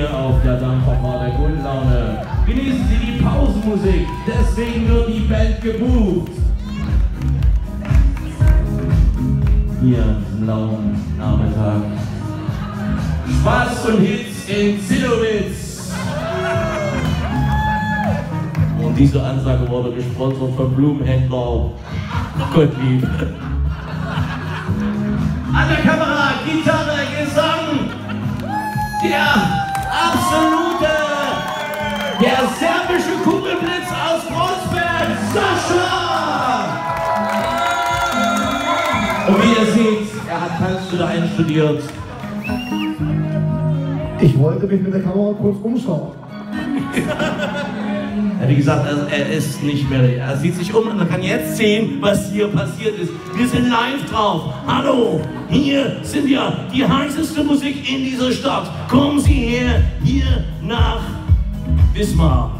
hier auf der Dampferfahrt der Grundlaune. Genießen Sie die Pausenmusik, deswegen wird die Band gebucht. Hier am lauen Nachmittag. Spaß und Hits in Zinnowitz. Und diese Ansage wurde gesponsert vom Blumenhändler Gottlieb. An der Kamera, Gitarre, Gesang, der absolute, der serbische Kugelblitz aus Kreuzberg, Sascha! Und wie ihr seht, er hat Tanzschule einstudiert. Ich wollte mich mit der Kamera kurz umschauen. Wie gesagt, er ist nicht mehr, er sieht sich um und man kann jetzt sehen, was hier passiert ist. Wir sind live drauf. Hallo, hier sind wir, die heißeste Musik in dieser Stadt. Kommen Sie her, hier nach Wismar.